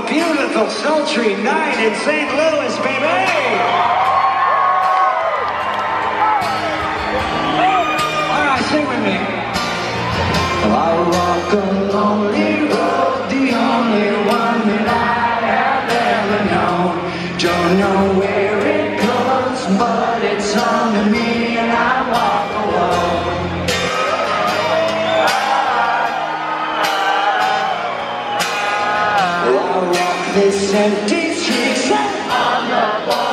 beautiful, beautiful, sultry night in St. Louis, baby! All right, sing with me. I walk a lonely road, the only one that I have ever known. Don't know where it goes, but it's on to me. I walk this empty streets street. I walk.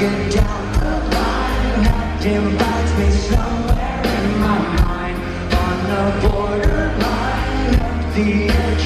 walking down the line That invites me somewhere in my mind. On the borderline of the edge.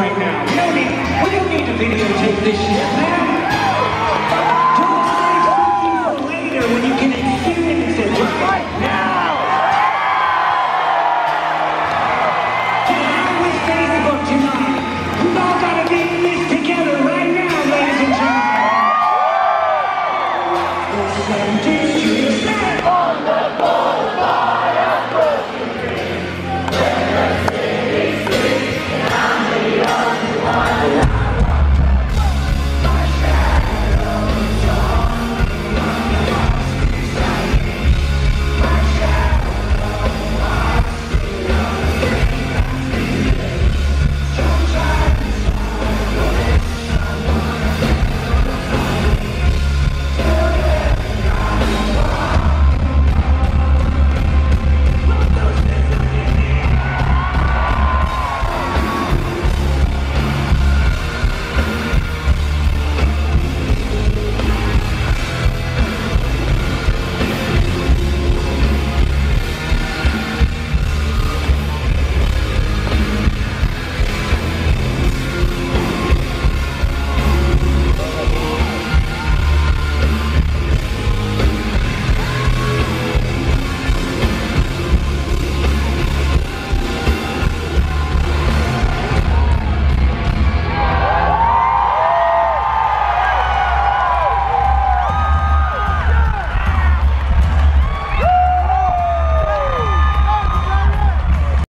right now. We don't need, we don't need to videotape this shit, man.